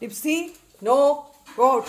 Dipsy, no, go.